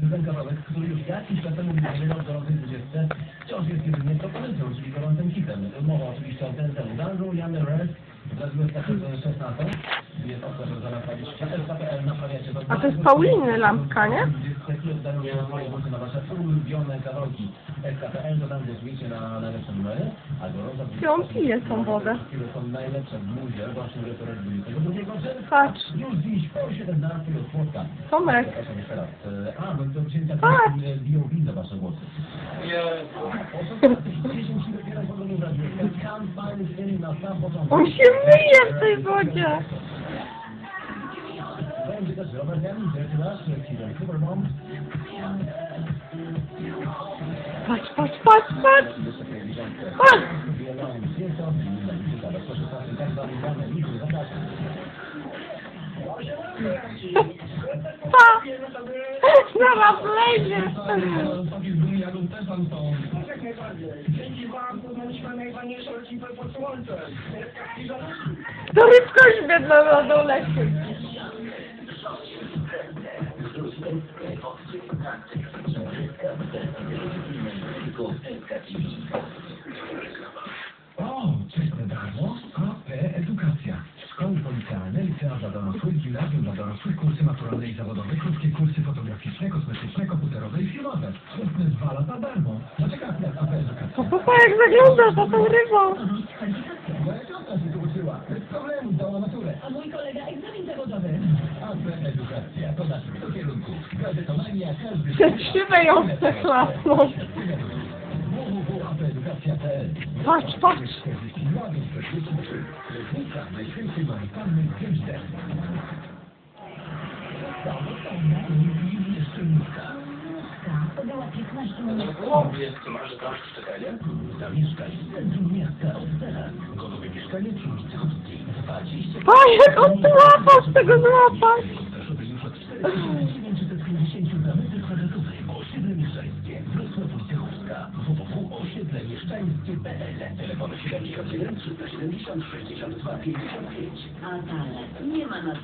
ten który już jakiś czas temu wybrzmiał w gorącej 20, wciąż jest jedynie propozycją, czyli gorącym hitem. Mowa oczywiście o ten temu. Danżu, Jan Rest, zaraz stację 16. Jest oskarżona 20. SKPL naprawiacie to. A to jest Pauliny lampka, nie? Się swoje głosy na wasze ulubione kawałki. SKPL to tam głosujecie na najlepsze numery, a gorąca... Tą wodę? Które są najlepsze w muzie, właśnie referat 22 czerwca. Patrz, Już dziś po 17 od Płocka. Tomek. Przepraszam jeszcze raz. E, A, bo to wzięcia Patrz. DOB za wasze głosy. Nie. 10 minut teraz po drugim radiu. Can find in na sam początek. On się myje w tej wodzie. overhead, there's an asterisk, you know, come on. Patrz, patrz, patrz, patrz! Patrz! Pa! Znowu wlezie! Dzięki wam poznaliśmy najważniejsze rodziny pod słońcem. To rybko śmiedno na dole. O, czyste darmo, AP Edukacja. Szkoły policjalne, licea dla dorosłych, gimnazjum dla dorosłych, kursy maturalne i zawodowe, krótkie kursy fotograficzne, kosmetyczne, komputerowe i filmowe. Dostępne dwa lata darmo. Dlaczego akurat AP Edukacja? Papa jak wygląda za tą rybą. AP Edukacja. To znaczy do Patrz, patrz. 42 43. Legnica Najświętszej. 15 minut. Zamieszkaj w centrum miasta od teraz. Gotowe mieszkanie przy ulicy Chockiej. 20 Pa, jak on tu łapał z tego złapać. Już od 4950 za metr kwadratowy. Osiedle mieszczańskie. Wrocław ulica Chówka. www.osiedlemieszczańskie.pl Telefon 71 370 62 55. A tak, nie ma na co